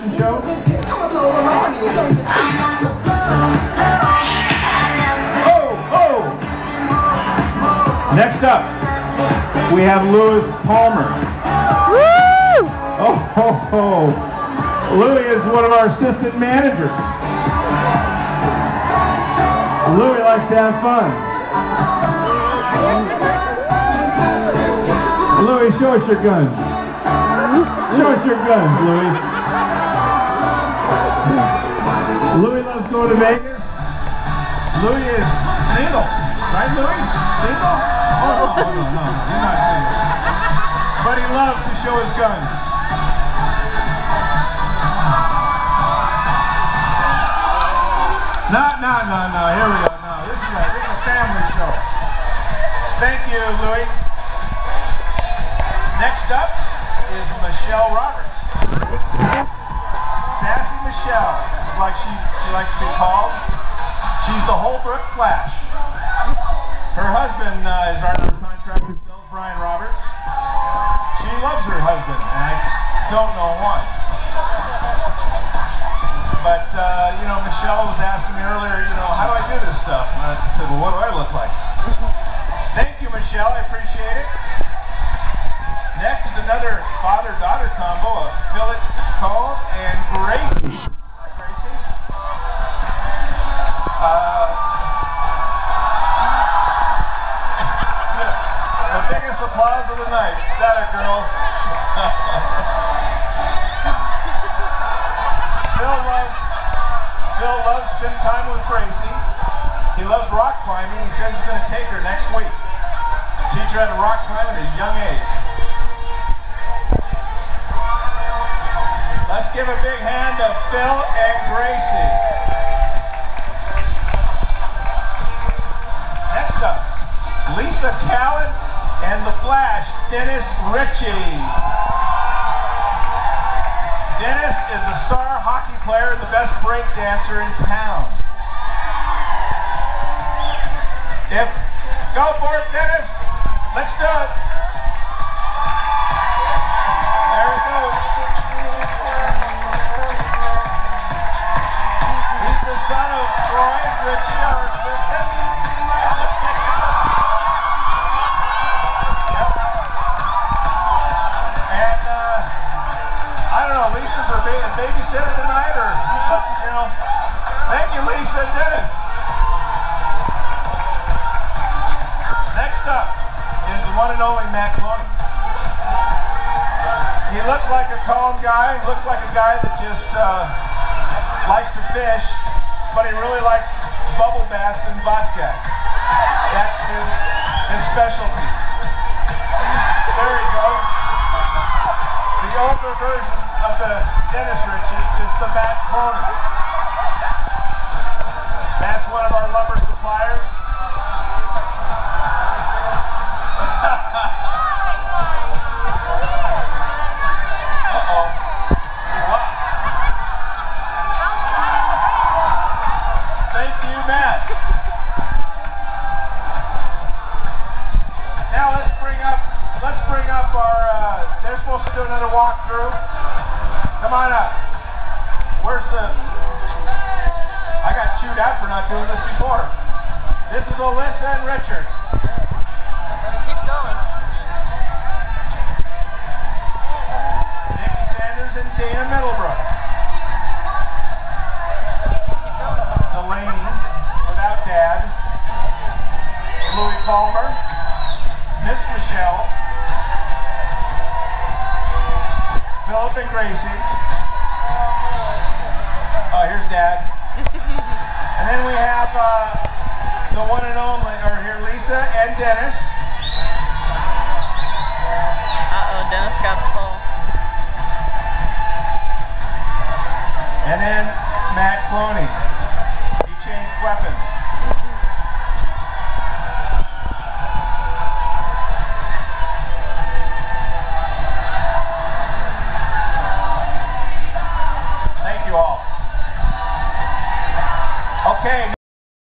Next up, we have Louis Palmer. Woo! Oh, ho, ho. Louis is one of our assistant managers. Louis likes to have fun. Louis, show us your guns. Show us your guns, Louis. Louis loves going to Vegas. Louis is single. Right, Louis? Single? Oh, no, no, no, no. You're not single. But he loves to show his guns. No, no, no, no. Here we go. No, this is a, this is a family show. Thank you, Louis. Next up is Michelle Roberts. She, she likes to be called. She's the Holbrook Flash. Her husband uh, is our contractor, Brian Roberts. She loves her husband, and I don't know why. But, uh, you know, Michelle was asking me earlier, you know, how do I do this stuff? And I said, well, what do I look like? Thank you, Michelle. I appreciate it. Next is another father-daughter combo of Philip applause of the night. That a girl? Phil loves Phil loves spend time with Gracie. He loves rock climbing. He says he's going to take her next week. Teach her how to rock climb at a young age. Let's give a big hand to Phil and Gracie. Next up, Lisa Callan and the Flash, Dennis Ritchie. Dennis is a star hockey player and the best break dancer in town. If go for it, Dennis. Let's do it. And Cloney. He looks like a calm guy. Looks like a guy that just uh, likes to fish, but he really likes bubble baths and vodka. That's his his specialty. To do another walkthrough. Come on up. Where's the I got chewed out for not doing this before. This is Alyssa and Richard. Keep going. Nikki Sanders and Dana Middlebrook. Delaney, without dad. Louis Palmer. Miss Michelle. nothing crazy. Uh, here's Dad. and then we have uh, the one and only, or here, Lisa and Dennis. Uh-oh, Dennis got the call. And then Matt Cloney. He changed weapons.